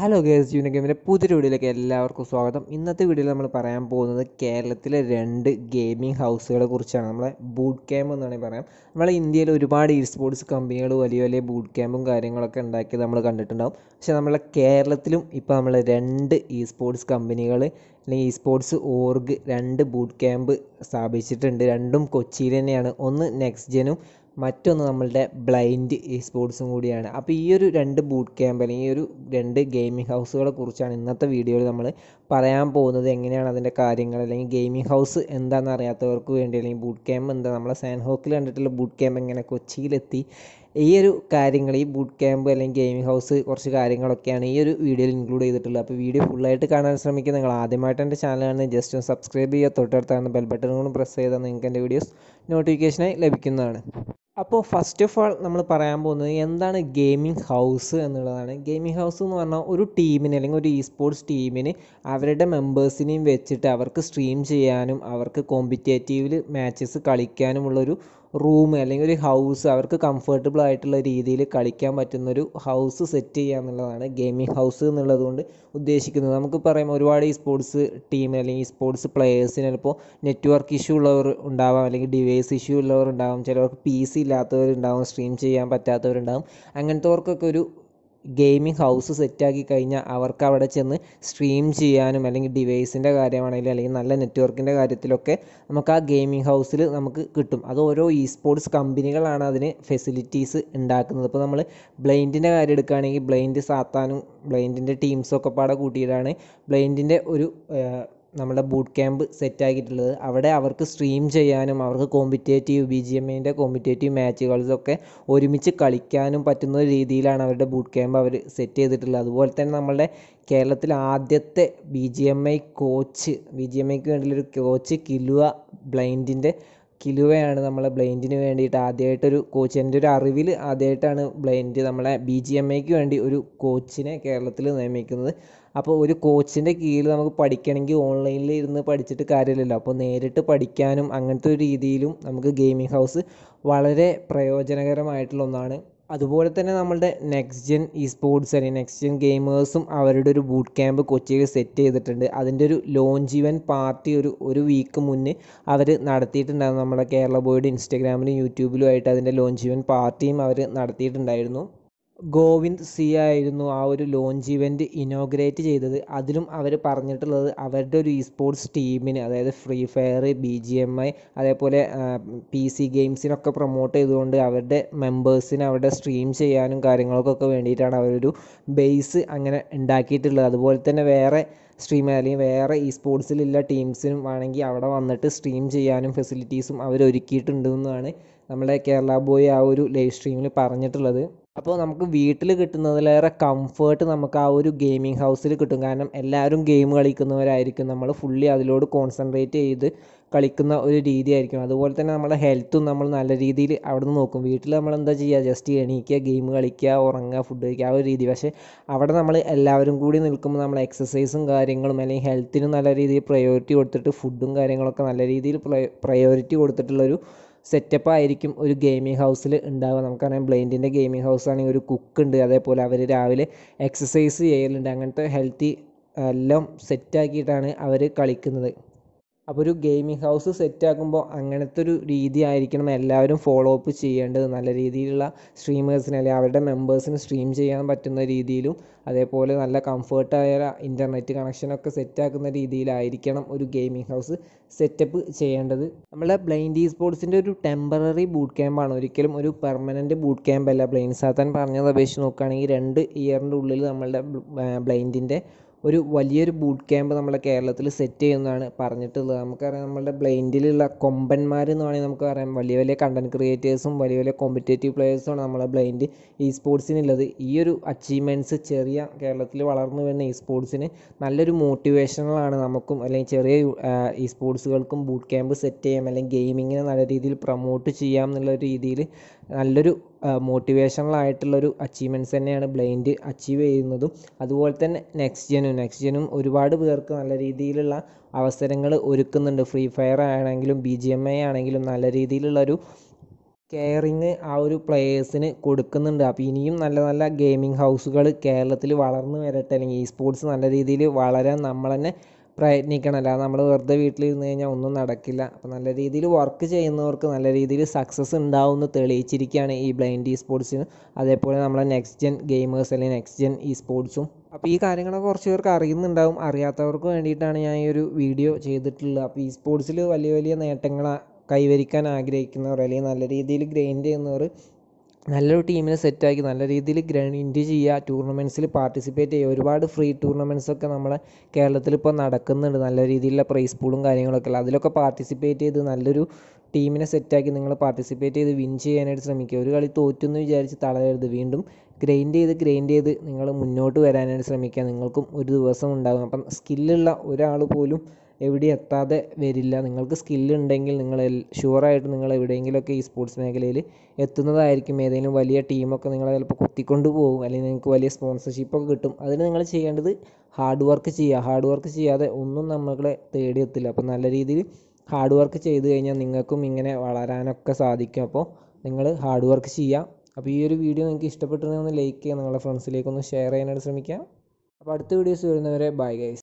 Hello guys junior ഗെയിമിന്റെ പുതിയൊരു വീഡിയോയിലേക്ക് എല്ലാവർക്കും സ്വാഗതം. ഇന്നത്തെ വീഡിയോയിൽ നമ്മൾ പറയാൻ പോകുന്നത് കേരളത്തിലെ രണ്ട് ഗെയിമിംഗ് ഹൗസുകളെ കുറിച്ചാണ്. നമ്മളെ ബൂട്ട് ക്യാമ്പ് എന്ന് വേണമെങ്കിൽ പറയാം. നമ്മളെ ഇന്ത്യയിൽ ഒരുപാട് ഇ സ്പോർട്സ് കമ്പനികൾ വലിയ വലിയ ബൂട്ട് ക്യാമ്പും കാര്യങ്ങളൊക്കെ ഉണ്ടാക്കിയത് നമ്മൾ കണ്ടിട്ടുണ്ടാവും. പക്ഷേ നമ്മളെ കേരളത്തിലും ഇപ്പോൾ നമ്മൾ രണ്ട് ഇ സ്പോർട്സ് കമ്പനികൾ അല്ലെങ്കിൽ ഇ സ്പോർട്സ് ഓർഗ് രണ്ട് ബൂട്ട് ക്യാമ്പ് സ്ഥാപിച്ചിട്ടുണ്ട്. രണ്ടും കൊച്ചിയിൽ തന്നെയാണ്. ഒന്ന് നെക്സ്റ്റ് ജെനും മറ്റൊന്ന് നമ്മളുടെ ബ്ലൈൻഡ് ഇ സ്പോർട്സും കൂടിയാണ്. അപ്പോൾ ഈ ഒരു രണ്ട് ബൂട്ട് ക്യാമ്പ് അല്ലെങ്കിൽ ഈ ഒരു രണ്ട് ഗെയിമിംഗ് ഹൗസുകളെ കുറിച്ചാണ് ഇന്നത്തെ വീഡിയോയിൽ നമ്മൾ പറയാൻ പോകുന്നത്. എങ്ങനെയാണ് അതിന്റെ കാര്യങ്ങൾ അല്ലെങ്കിൽ ഗെയിമിംഗ് ഹൗസ് എന്താണെന്ന് അറിയാത്തവർക്ക് വേണ്ടി അല്ലെങ്കിൽ ബൂട്ട് ക്യാമ്പ് എന്താ? നമ്മളെ സാൻഹോക്കിൽ കണ്ടിട്ടുള്ള ബൂട്ട് ക്യാമ്പ് എങ്ങനെ കൊച്ചിയിലെത്തി? ഈ ഒരു കാര്യങ്ങൾ ഈ ബൂട്ട് ക്യാമ്പ് അല്ലെങ്കിൽ ഗെയിമിംഗ് ഹൗസ് കുറച്ച് കാര്യങ്ങളൊക്കെയാണ് ഈ ഒരു വീഡിയോയിൽ ഇൻക്ലൂഡ് ചെയ്തിട്ടുള്ളത്. അപ്പോൾ വീഡിയോ ഫുള്ളായിട്ട് കാണാൻ ശ്രമിക്കുക. നിങ്ങൾ ആദ്യമായിട്ട് എന്റെ ചാനലാണ് ജസ്റ്റ് ഒന്ന് സബ്സ്ക്രൈബ് ചെയ്യുക. തൊട്ടടുത്താണ് ബെൽ ബട്ടൺ കൂടി പ്രസ് ചെയ്താൽ നിങ്ങൾക്ക് എന്റെ വീഡിയോസ് നോട്ടിഫിക്കേഷനായി ലഭിക്കുന്നതാണ്. അപ്പോൾ ഫസ്റ്റ് ഓഫ് ഓൾ നമ്മൾ പറയാൻ പോകുന്നത് എന്താണ് ഗെയിമിംഗ് ഹൗസ് എന്നുള്ളതാണ്. ഗെയിമിംഗ് ഹൗസ് എന്ന് പറഞ്ഞാൽ ഒരു ടീമിന് അല്ലെങ്കിൽ ഒരു ഇ സ്പോർട്സ് ടീമിന് അവരുടെ മെമ്പേഴ്സിനെയും വെച്ചിട്ട് അവർക്ക് സ്ട്രീം ചെയ്യാനും അവർക്ക് കോമ്പറ്റേറ്റീവിൽ മാച്ചസ് കളിക്കാനുമുള്ളൊരു റൂം അല്ലെങ്കിൽ ഒരു ഹൗസ് അവർക്ക് കംഫർട്ടബിൾ ആയിട്ടുള്ള രീതിയിൽ കളിക്കാൻ പറ്റുന്ന ഒരു ഹൗസ് സെറ്റ് ചെയ്യുക എന്നുള്ളതാണ് ഗെയിമിംഗ് ഹൗസ് എന്നുള്ളത് കൊണ്ട് ഉദ്ദേശിക്കുന്നത്. നമുക്ക് പറയാം ഒരുപാട് ഈ സ്പോർട്സ് ടീം അല്ലെങ്കിൽ ഈ സ്പോർട്സ് പ്ലെയേഴ്സിന് ചിലപ്പോൾ നെറ്റ്വർക്ക് ഇഷ്യൂ ഉള്ളവർ ഉണ്ടാവാം അല്ലെങ്കിൽ ഡിവൈസ് ഇഷ്യൂ ഉള്ളവർ ഉണ്ടാവും. ചിലവർക്ക് പി സി ഇല്ലാത്തവരുണ്ടാവും സ്ട്രീം ചെയ്യാൻ പറ്റാത്തവരുണ്ടാവും. അങ്ങനത്തെവർക്കൊക്കെ ഒരു ഗെയിമിംഗ് ഹൗസ് സെറ്റാക്കി കഴിഞ്ഞാൽ അവർക്ക് അവിടെ ചെന്ന് സ്ട്രീം ചെയ്യാനും അല്ലെങ്കിൽ ഡിവൈസിന്റെ കാര്യമാണെങ്കിലും അല്ലെങ്കിൽ നല്ല നെറ്റ്വർക്കിന്റെ കാര്യത്തിലൊക്കെ നമുക്ക് ആ ഗെയിമിംഗ് ഹൗസിൽ നമുക്ക് കിട്ടും. അത് ഓരോ ഇ സ്പോർട്സ് കമ്പനികളാണ് അതിന് ഫെസിലിറ്റീസ് ഉണ്ടാക്കുന്നത്. ഇപ്പോൾ നമ്മൾ ബ്ലൈൻഡിന്റെ കാര്യം എടുക്കുകയാണെങ്കിൽ ബ്ലൈൻഡ് സാത്താനും ബ്ലൈൻഡിന്റെ ടീംസൊക്കെ പാടെ കൂട്ടിയിട്ടാണ് ബ്ലൈൻഡിന്റെ ഒരു നമ്മുടെ ബൂട്ട് ക്യാമ്പ് സെറ്റാക്കിയിട്ടുള്ളത് അവിടെ അവർക്ക് സ്ട്രീം ചെയ്യാനും അവർക്ക് കോമ്പറ്റേറ്റീവ് ബി ജി എം ഐന്റെ കോമ്പറ്റേറ്റീവ് മാച്ചുകൾസൊക്കെ ഒരുമിച്ച് കളിക്കാനും പറ്റുന്ന രീതിയിലാണ് അവരുടെ ബൂട്ട് ക്യാമ്പ് അവർ സെറ്റ് ചെയ്തിട്ടുള്ളത്. അതുപോലെ തന്നെ നമ്മളുടെ കേരളത്തിലെ ആദ്യത്തെ B G M I coach B G M ഐക്ക് വേണ്ടിയുള്ളൊരു കോച്ച് കിലുവ ബ്ലൈൻഡിന്റെ കിലുവയാണ് നമ്മളെ ബ്ലൈൻഡിന് വേണ്ടിയിട്ട്. ആദ്യമായിട്ടൊരു കോച്ച് എന്റെ ഒരു അറിവിൽ ആദ്യമായിട്ടാണ് ബ്ലൈൻഡ് നമ്മളെ ബി ജി എം ഐക്ക് വേണ്ടി ഒരു കോച്ചിനെ കേരളത്തിൽ നിയമിക്കുന്നത്. അപ്പോൾ ഒരു കോച്ചിന്റെ കീഴിൽ നമുക്ക് പഠിക്കണമെങ്കിൽ ഓൺലൈനിൽ ഇരുന്ന് പഠിച്ചിട്ട് കാര്യമില്ലല്ലോ. അപ്പോൾ നേരിട്ട് പഠിക്കാനും അങ്ങനത്തെ ഒരു രീതിയിലും നമുക്ക് ഗെയിമിംഗ് ഹൗസ് വളരെ പ്രയോജനകരമായിട്ടുള്ള ഒന്നാണ്. അതുപോലെ തന്നെ നമ്മളുടെ നെക്സ്റ്റ് ജെൻ ഇ സ്പോർട്സ് അല്ലെങ്കിൽ നെക്സ്റ്റ് ജെൻ ഗെയിമേഴ്സും അവരുടെ ഒരു ബൂട്ട് ക്യാമ്പ് കൊച്ചിയിൽ സെറ്റ് ചെയ്തിട്ടുണ്ട്. അതിന്റെ ഒരു ലോഞ്ച് ഇവൻ പാർട്ടി ഒരു ഒരു വീക്ക് മുന്നേ അവർ നടത്തിയിട്ടുണ്ടായിരുന്നു. നമ്മുടെ കേരള ബോയുടെ ഇൻസ്റ്റഗ്രാമിലും യൂട്യൂബിലും ആയിട്ട് അതിന്റെ ലോഞ്ച് ഇവൻ പാർട്ടിയും അവർ നടത്തിയിട്ടുണ്ടായിരുന്നു. ഗോവിന്ദ് സി ആയിരുന്നു ആ ഒരു ലോഞ്ച് ഇവന്റ് ഇനോഗ്രേറ്റ് ചെയ്തത്. അതിലും അവർ പറഞ്ഞിട്ടുള്ളത് അവരുടെ ഒരു ഇ സ്പോർട്സ് ടീമിന് അതായത് free fire B G M I അതേപോലെ പി സി ഗെയിംസിനൊക്കെ പ്രൊമോട്ട് ചെയ്തുകൊണ്ട് അവരുടെ മെമ്പേഴ്സിന് അവിടെ സ്ട്രീം ചെയ്യാനും കാര്യങ്ങൾക്കൊക്കെ വേണ്ടിയിട്ടാണ് അവരൊരു ബേസ് അങ്ങനെ ഉണ്ടാക്കിയിട്ടുള്ളത്. അതുപോലെ തന്നെ വേറെ സ്ട്രീം അല്ലെങ്കിൽ വേറെ ഈ സ്പോർട്സിലുള്ള ടീംസിനും വേണമെങ്കിൽ അവിടെ വന്നിട്ട് സ്ട്രീം ചെയ്യാനും ഫെസിലിറ്റീസും അവർ ഒരുക്കിയിട്ടുണ്ടെന്നാണ് നമ്മുടെ കേരള ബോയ് ആ ഒരു ലൈവ് സ്ട്രീമിൽ പറഞ്ഞിട്ടുള്ളത്. അപ്പോൾ നമുക്ക് വീട്ടിൽ കിട്ടുന്നതിലേറെ കംഫേർട്ട് നമുക്ക് ആ ഒരു ഗെയിമിംഗ് ഹൗസിൽ കിട്ടും. കാരണം എല്ലാവരും ഗെയിം കളിക്കുന്നവരായിരിക്കും. നമ്മൾ ഫുള്ളി അതിലോട് കോൺസെൻട്രേറ്റ് ചെയ്ത് കളിക്കുന്ന ഒരു രീതിയായിരിക്കും. അതുപോലെ തന്നെ നമ്മുടെ ഹെൽത്തും നമ്മൾ നല്ല രീതിയിൽ അവിടെ നിന്ന് നോക്കും. വീട്ടിൽ നമ്മൾ എന്താ ചെയ്യുക? ജസ്റ്റ് എണീക്കുക ഗെയിം കളിക്കുക ഉറങ്ങുക ഫുഡ് കഴിക്കുക ആ ഒരു രീതി. പക്ഷേ അവിടെ നമ്മൾ എല്ലാവരും കൂടി നിൽക്കുമ്പോൾ നമ്മൾ എക്സസൈസും കാര്യങ്ങളും അല്ലെങ്കിൽ ഹെൽത്തിന് നല്ല രീതിയിൽ പ്രയോറിറ്റി കൊടുത്തിട്ട് ഫുഡും കാര്യങ്ങളൊക്കെ നല്ല രീതിയിൽ പ്രയോറിറ്റി കൊടുത്തിട്ടുള്ളൊരു സെറ്റപ്പ് ആയിരിക്കും ഒരു ഗെയിമിംഗ് ഹൗസിൽ ഉണ്ടാവുക. നമുക്കറിയാം ബ്ലൈൻഡിന്റെ ഗെയിമിംഗ് ഹൗസ് ആണെങ്കിൽ ഒരു കുക്ക് ഉണ്ട്. അതേപോലെ അവർ രാവിലെ എക്സസൈസ് ചെയ്യലുണ്ട്. അങ്ങനത്തെ ഹെൽത്തി എല്ലാം സെറ്റാക്കിയിട്ടാണ് അവർ കളിക്കുന്നത്. അപ്പോൾ ഒരു ഗെയിമിംഗ് ഹൗസ് സെറ്റ് ആക്കുമ്പോൾ അങ്ങനത്തെ ഒരു രീതി ആയിരിക്കണം എല്ലാവരും ഫോളോ അപ്പ് ചെയ്യേണ്ടത്. നല്ല രീതിയിലുള്ള സ്ട്രീമേഴ്സിന് അല്ലെങ്കിൽ അവരുടെ മെമ്പേഴ്സിന് സ്ട്രീം ചെയ്യാൻ പറ്റുന്ന രീതിയിലും അതേപോലെ നല്ല കംഫേർട്ടായ ഇന്റർനെറ്റ് കണക്ഷനൊക്കെ സെറ്റാക്കുന്ന രീതിയിലായിരിക്കണം ഒരു ഗെയിമിംഗ് ഹൗസ് സെറ്റപ്പ് ചെയ്യേണ്ടത്. നമ്മളെ ബ്ലൈൻഡ് ഇ സ്പോർട്സിന്റെ ഒരു ടെമ്പററി ബൂട്ട് ക്യാമ്പാണ് ഒരിക്കലും ഒരു പെർമനന്റ് ബൂട്ട് ക്യാമ്പല്ല ബ്ലൈൻഡ് സാത്താൻ പറഞ്ഞത് അപേക്ഷിച്ച് നോക്കുകയാണെങ്കിൽ രണ്ട് ഇയറിന്റെ ഉള്ളിൽ നമ്മളുടെ ബ്ലൈൻഡിന്റെ ഒരു വലിയൊരു ബൂട്ട് ക്യാമ്പ് നമ്മുടെ കേരളത്തിൽ സെറ്റ് ചെയ്യുന്നതാണ് പറഞ്ഞിട്ടുള്ളത്. നമുക്കറിയാം നമ്മുടെ ബ്ലൈൻഡിലുള്ള കൊമ്പന്മാർ എന്ന് വേണമെങ്കിൽ നമുക്ക് പറയാം. വലിയ വലിയ കണ്ടന്റ് ക്രിയേറ്റേഴ്സും വലിയ വലിയ കോമ്പറ്റേറ്റീവ് പ്ലേയേഴ്സുമാണ് നമ്മളെ ബ്ലൈൻഡ് ഈ സ്പോർട്സിനുള്ളത് ഈ ഒരു അച്ചീവ്മെന്റ്സ് ചെറിയ കേരളത്തിൽ വളർന്നു വരുന്ന ഈ സ്പോർട്സിന് നല്ലൊരു മോട്ടിവേഷണലാണ് നമുക്കും അല്ലെങ്കിൽ ചെറിയ ഈ സ്പോർട്സുകൾക്കും ബൂട്ട് ക്യാമ്പ് സെറ്റ് ചെയ്യാം അല്ലെങ്കിൽ ഗെയിമിങ്ങിനെ നല്ല രീതിയിൽ പ്രൊമോട്ട് ചെയ്യാം എന്നുള്ള രീതിയിൽ നല്ലൊരു മോട്ടിവേഷണലായിട്ടുള്ളൊരു അച്ചീവ്മെന്റ്സ് തന്നെയാണ് ബ്ലൈൻഡ് അച്ചീവ് ചെയ്യുന്നതും. അതുപോലെ തന്നെ നെക്സ്റ്റ് ജെനും നെക്സ്റ്റ് ജെനും ഒരുപാട് പേർക്ക് നല്ല രീതിയിലുള്ള അവസരങ്ങൾ ഒരുക്കുന്നുണ്ട്. ഫ്രീ ഫയർ ആണെങ്കിലും ബി ജി എം ഐ ആണെങ്കിലും നല്ല രീതിയിലുള്ളൊരു കെയറിങ് ആ ഒരു പ്ലെയേഴ്സിന് കൊടുക്കുന്നുണ്ട്. അപ്പോൾ ഇനിയും നല്ല നല്ല ഗെയിമിംഗ് ഹൗസുകൾ കേരളത്തിൽ വളർന്നു വരട്ടെ. അല്ലെങ്കിൽ ഈ സ്പോർട്സ് നല്ല രീതിയിൽ വളരാൻ നമ്മൾ തന്നെ പ്രയത്നിക്കണം അല്ലാതെ നമ്മൾ വെറുതെ വീട്ടിലിരുന്ന് കഴിഞ്ഞാൽ ഒന്നും നടക്കില്ല. അപ്പോൾ നല്ല രീതിയിൽ വർക്ക് ചെയ്യുന്നവർക്ക് നല്ല രീതിയിൽ സക്സസ് ഉണ്ടാവും എന്ന് തെളിയിച്ചിരിക്കുകയാണ് ഈ ബ്ലൈൻഡ് ഇ സ്പോർട്സിന് അതേപോലെ നമ്മളെ നെക്സ്റ്റ് ജെൻ ഗെയിമേഴ്സ് അല്ലെങ്കിൽ നെക്സ്റ്റ് ജെൻ ഇ സ്പോർട്സും അപ്പോൾ ഈ കാര്യങ്ങളൊക്കെ കുറച്ച് പേർക്ക് അറിയുന്നുണ്ടാവും. അറിയാത്തവർക്ക് വേണ്ടിയിട്ടാണ് ഞാൻ ഈ ഒരു വീഡിയോ ചെയ്തിട്ടുള്ളത്. അപ്പോൾ ഈ സ്പോർട്സിൽ വലിയ വലിയ നേട്ടങ്ങൾ കൈവരിക്കാൻ ആഗ്രഹിക്കുന്നവർ അല്ലെങ്കിൽ നല്ല രീതിയിൽ ഗ്രൈൻഡ് ചെയ്യുന്നവർ നല്ലൊരു ടീമിനെ സെറ്റാക്കി നല്ല രീതിയിൽ ഗ്രൈൻഡ് ചെയ്യുക ടൂർണമെന്റ്സിൽ പാർട്ടിസിപ്പേറ്റ് ചെയ്യുക ഒരുപാട് ഫ്രീ ടൂർണമെന്റ്സൊക്കെ നമ്മളെ കേരളത്തിൽ ഇപ്പോൾ നടക്കുന്നുണ്ട്. നല്ല രീതിയിലുള്ള പ്രൈസ് പൂളും കാര്യങ്ങളൊക്കെ ഉള്ള. അതിലൊക്കെ പാർട്ടിസിപ്പേറ്റ് ചെയ്ത് നല്ലൊരു ടീമിനെ സെറ്റാക്കി നിങ്ങൾ പാർട്ടിസിപ്പേറ്റ് ചെയ്ത് വിൻ ചെയ്യാനായിട്ട് ശ്രമിക്കുക. ഒരു കളി തോറ്റെന്ന് വിചാരിച്ച് തളരരുത്. വീണ്ടും ഗ്രൈൻഡ് ചെയ്ത് ഗ്രൈൻഡ് ചെയ്ത് നിങ്ങൾ മുന്നോട്ട് വരാനായിട്ട് ശ്രമിക്കുക. നിങ്ങൾക്കും ഒരു ദിവസം ഉണ്ടാകും അപ്പം സ്കില്ലുള്ള ഒരാൾ പോലും എവിടെ എത്താതെ വരില്ല. നിങ്ങൾക്ക് സ്കില്ലുണ്ടെങ്കിൽ നിങ്ങൾ ഷുവറായിട്ട് നിങ്ങൾ എവിടെയെങ്കിലുമൊക്കെ ഈ സ്പോർട്സ് മേഖലയിൽ എത്തുന്നതായിരിക്കും. ഏതെങ്കിലും വലിയ ടീമൊക്കെ നിങ്ങളെ ചിലപ്പോൾ കുത്തിക്കൊണ്ട് പോകും. അല്ലെങ്കിൽ നിങ്ങൾക്ക് വലിയ സ്പോൺസർഷിപ്പൊക്കെ കിട്ടും. അതിന് നിങ്ങൾ ചെയ്യേണ്ടത് ഹാർഡ് വർക്ക് ചെയ്യുക. ഹാർഡ് വർക്ക് ചെയ്യാതെ ഒന്നും നമ്മളെ തേടിയെത്തില്ല അപ്പോൾ നല്ല രീതിയിൽ ഹാർഡ് വർക്ക് ചെയ്ത് കഴിഞ്ഞാൽ നിങ്ങൾക്കും ഇങ്ങനെ വളരാനൊക്കെ സാധിക്കും. അപ്പോൾ നിങ്ങൾ ഹാർഡ് വർക്ക് ചെയ്യുക. അപ്പോൾ ഈ ഒരു വീഡിയോ നിങ്ങൾക്ക് ഇഷ്ടപ്പെട്ടിരുന്നെങ്കിൽ ഒന്ന് ലൈക്ക് ചെയ്യുക. നിങ്ങളുടെ ഫ്രണ്ട്സിലേക്കൊന്ന് ഷെയർ ചെയ്യാനായിട്ട് ശ്രമിക്കുക. അപ്പോൾ അടുത്ത വീഡിയോസ് വരുന്നവരെ ബൈ ഗൈസ്